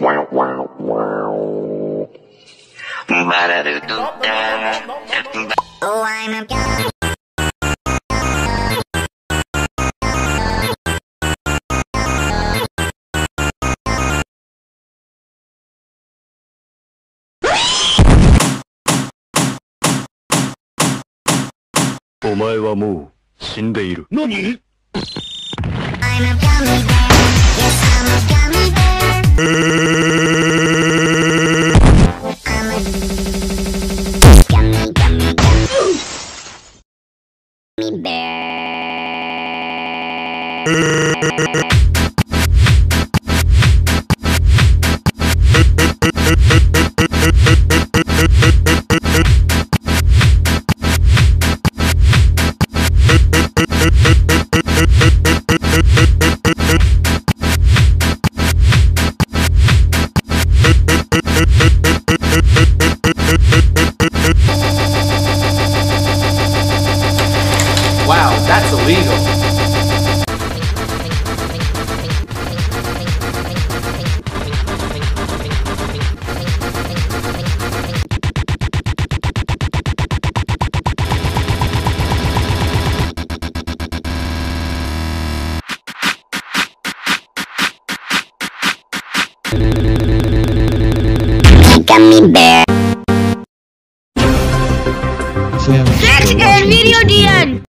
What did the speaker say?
wow, wow, wow. Oh, I'm a god. お前はもう死んでいる。何 gummy bear. Wow, that's illegal. Gummy bear. Search and video